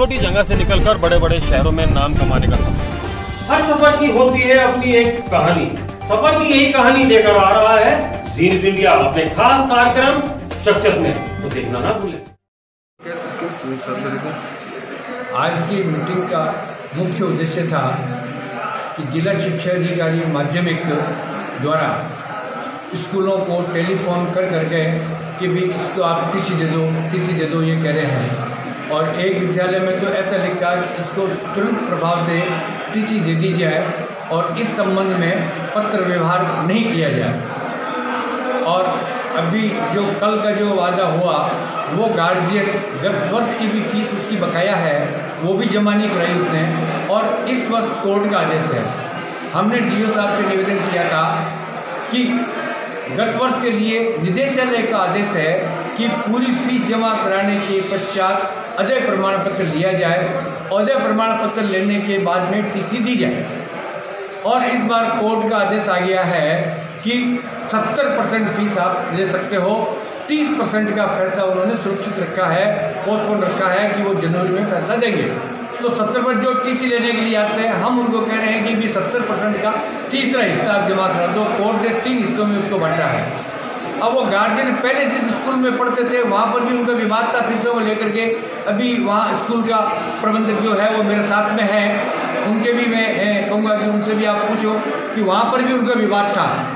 छोटी जगह से निकलकर बड़े बड़े शहरों में नाम कमाने का सफ़र। हर सफ़र की होती है अपनी एक कहानी। सफ़र की यही कहानी लेकर आ रहा है जीन इंडिया अपने खास कार्यक्रम शख्सियत में। तो देखना ना भूलें। कैसे किस आज की मीटिंग का मुख्य उद्देश्य था कि जिला शिक्षा अधिकारी माध्यमिक द्वारा स्कूलों को टेलीफोन कर करके कि भी इसको आप टीसी दे दो टीसी दे दो ये कह रहे हैं। और एक विद्यालय में तो ऐसा लिखा, इसको तुरंत प्रभाव से टीसी दे दी जाए और इस संबंध में पत्र व्यवहार नहीं किया जाए। और अभी जो कल का जो वादा हुआ, वो गार्जियन गत वर्ष की भी फ़ीस उसकी बकाया है, वो भी जमा नहीं कराई उसने और इस वर्ष कोर्ट का आदेश है। हमने डीओ साहब से निवेदन किया था कि गत वर्ष के लिए निदेशालय का आदेश है कि पूरी फ़ीस जमा कराने के पश्चात अजय प्रमाण पत्र लिया जाए अजय प्रमाण पत्र लेने के बाद में टीसी दी जाए। और इस बार कोर्ट का आदेश आ गया है कि 70 परसेंट फ़ीस आप ले सकते हो। 30 परसेंट का फैसला उन्होंने सुरक्षित रखा है पोस्टपोन रखा है कि वो जनवरी में फैसला देंगे। तो सत्तर परसेंट जो टीसी लेने के लिए आते हैं, हम उनको कह रहे हैं कि भी सत्तर परसेंट का तीसरा हिस्सा आप जमा करा दो। कोर्ट ने तीन हिस्सों में उसको बांटा है। अब वो गार्जियन पहले जिस स्कूल में पढ़ते थे, वहाँ पर भी उनका विवाद था, फीसों को लेकर के। अभी वहाँ स्कूल का प्रबंधक जो है, वो मेरे साथ में है। उनके भी मैं कहूँगा कि उनसे भी आप पूछो कि वहाँ पर भी उनका विवाद था।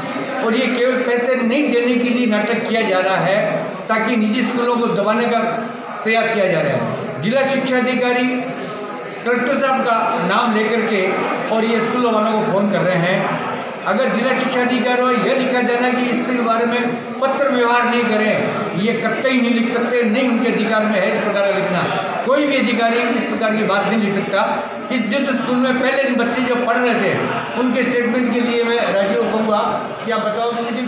और ये केवल पैसे नहीं देने के लिए नाटक किया जा रहा है, ताकि निजी स्कूलों को दबाने का प्रयास किया जा रहा है। जिला शिक्षा अधिकारी कलेक्टर साहब का नाम लेकर के और ये स्कूलों वालों को फ़ोन कर रहे हैं। अगर जिला शिक्षा अधिकारी हो, यह लिखा जाना कि इसके बारे में पत्र व्यवहार नहीं करें। ये कतई नहीं लिख सकते, नहीं उनके अधिकार में है इस प्रकार का लिखना। कोई भी अधिकारी इस प्रकार की बात नहीं लिख सकता। कि जिस स्कूल में पहले बच्चे जो पढ़ रहे थे, उनके स्टेटमेंट के लिए मैं राजीव कहूँगा कि आप बताओ कि